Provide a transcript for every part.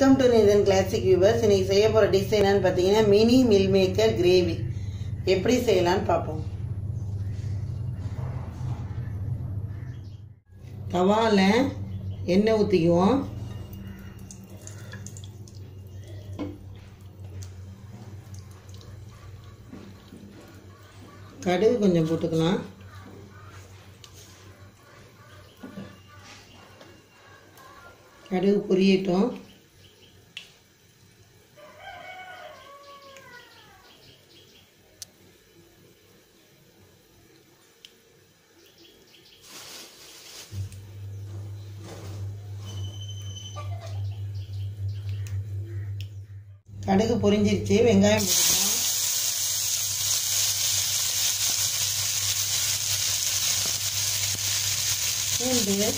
Welcome to Nithan classic viewers இன்னைக்கு செய்ய போகிற டிஷ் என்னன்னு பார்த்தீங்கன்னா மினி மில் மேக்கர் கிரேவி எப்படி செய்யலாம்னு பார்ப்போம். தவாவில் எண்ணெய் ஊற்றிக்குவோம் கடுகு கொஞ்சம் போட்டுக்கலாம். கடுகு பொரியட்டும். கடுகு பொரிஞ்சிருச்சு வெங்காயம் போட்டுக்கலாம் பூண்டு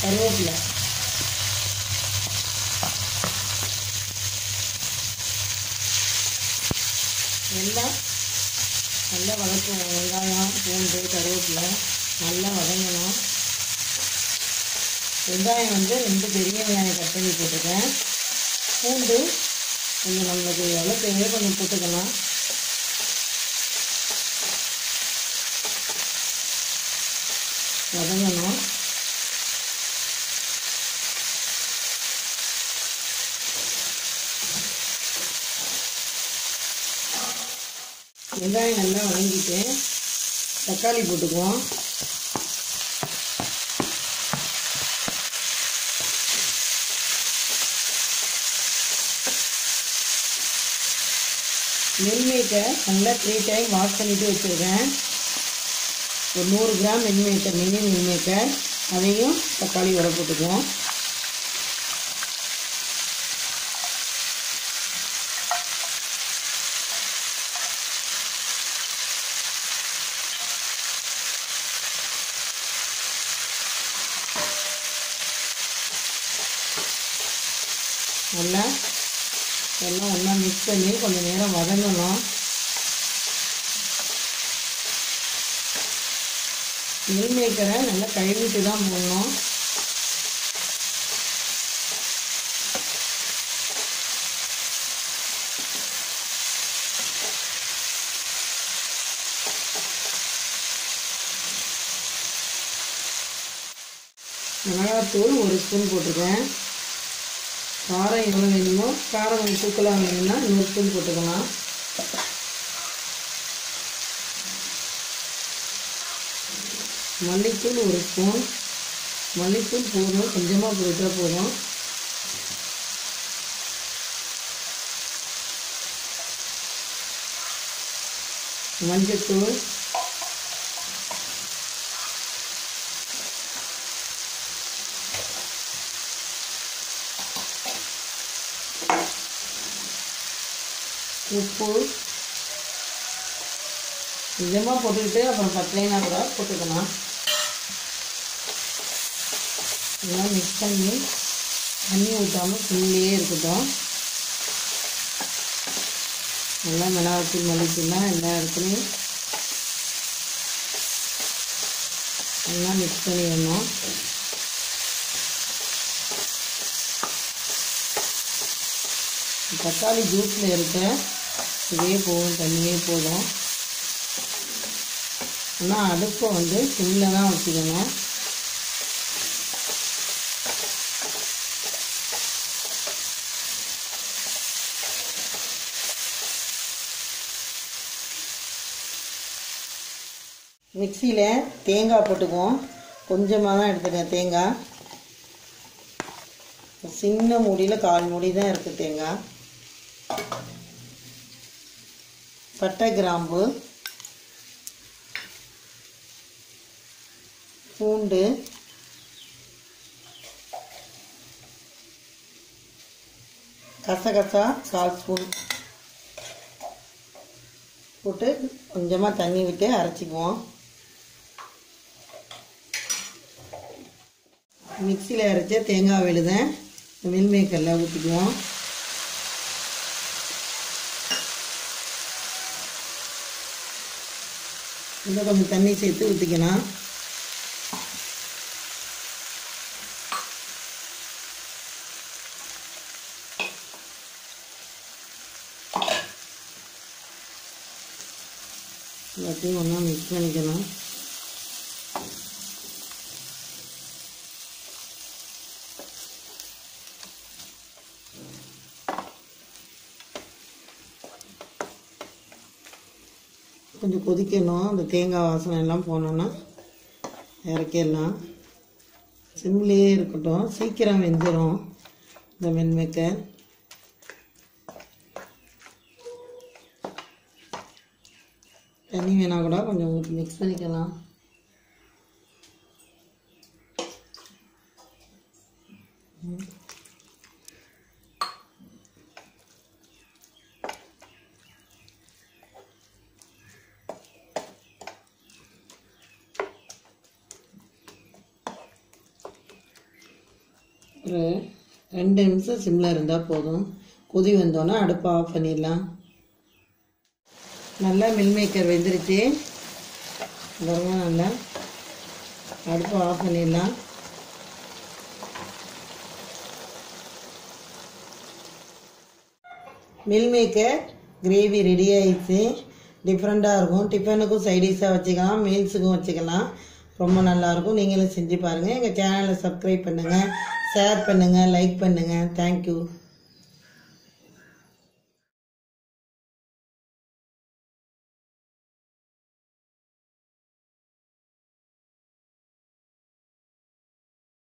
கருவேப்பிலை. எல்லாம் நல்லா வதக்கணும் வெங்காயம் பூண்டு கருவேப்பிலை நல்லா வதங்கணும். வெங்காயம் வந்து ரெண்டு பெரிய வெங்காயம் கட் பண்ணி போட்டுக்கேன் பூண்டு கொஞ்சம் நம்மளுக்கு எவ்வளோ தேவையோ கொஞ்சம் போட்டுக்கலாம். வதங்கணும். வெங்காயம் நல்லா வதங்கிட்டு தக்காளி போட்டுக்குவோம். மில்மேக்கர் நல்லா த்ரீ டைம் வாஷ் பண்ணிவிட்டு வச்சுருக்கேன். ஒரு நூறு கிராம் மில்மேக்கர் மினி மில்மேக்கர் அதையும் தக்காளி உர போட்டுக்குவோம். நல்லா எல்லாம் ஒன்றா மிக்ஸ் பண்ணி கொஞ்சம் நேரம் வதங்கணும். மில் மேக்கரை நல்லா கழுவிட்டு தான் போடணும். மிளகாத்தூள் ஒரு ஸ்பூன் போட்டிருக்கேன். காரம் எவ்வளோ வேணுமோ காரம் கொஞ்சம் தூக்கலாக வேணும்னா நூறு ஸ்பூன் போட்டுக்கலாம். மல்லித்தூள் ஒரு ஸ்பூன். மல்லித்தூள் போதும் கொஞ்சமாக போட்டா போதும். மஞ்சத்தூள் உப்பு. நிஜமாக போட்டுக்கிட்டு அப்புறம் பத்தலைனா கூட போட்டுக்கலாம். எல்லாம் மிக்ஸ் பண்ணி தண்ணி ஊற்றாமல் ஃபுல்லையே இருக்கட்டும். நல்லா மிளகாத்தூள் மல்லித்தூள்லாம் எல்லா இடத்துலையும் நல்லா மிக்ஸ் பண்ணிடணும். தக்காளி ஜூஸில் இருக்க இதே போதும் தண்ணியே போதும். ஆனால் அடுப்பை வந்து சிம்மில் தான் வச்சுக்கணும். மிக்சியில் தேங்காய் போட்டுக்குவோம். கொஞ்சமாக தான் எடுத்துக்கேன் தேங்காய். சின்ன மூடியில் கால் மூடி தான் இருக்குது தேங்காய். பட்டை கிராம்பு பூண்டு கசகசா கால் ஸ்பூன் போட்டு கொஞ்சமாக தண்ணி விட்டு அரைச்சிக்குவோம். மிக்சியில் அரைச்ச தேங்காய் விழுதேன். மில் மேக்கரில் ஊற்றிக்குவோம் இன்னும் கொஞ்சம் தண்ணி சேர்த்து ஊற்றிக்கலாம் எல்லாத்தையும் ஒன்றா மிக்ஸ் பண்ணிக்கணும். கொஞ்சம் கொதிக்கணும். அந்த தேங்காய் வாசனை எல்லாம் போனோன்னா இறக்கிடலாம். சிம்லேயே இருக்கட்டும். சீக்கிரம் வெந்துடும் இந்த மென்மேக்கர் தண்ணி வேணால் கூட கொஞ்சம் ஊற்றி மிக்ஸ் பண்ணிக்கலாம். ஒரு ரெண்டு நிமிஷம் சிம்மில் இருந்தால் போதும். கொதி வந்தோன்னே அடுப்பை ஆஃப் பண்ணிடலாம். நல்லா மில் மேக்கர் வெந்துருச்சு. பாருங்க நல்லா அடுப்பை ஆஃப் பண்ணிடலாம். மில் மேக்கர் கிரேவி ரெடி ஆயிடுச்சு. டிஃப்ரெண்ட்டாக இருக்கும். டிஃபனுக்கும் சைடிஷாக வச்சுக்கலாம். மீல்ஸுக்கும் வச்சுக்கலாம். ரொம்ப நல்லாயிருக்கும் நீங்களும் செஞ்சு பாருங்கள் எங்கள் சேனலை சப்ஸ்கிரைப் பண்ணுங்கள் ஷேர் பண்ணுங்கள் லைக் பண்ணுங்கள் தேங்க்யூ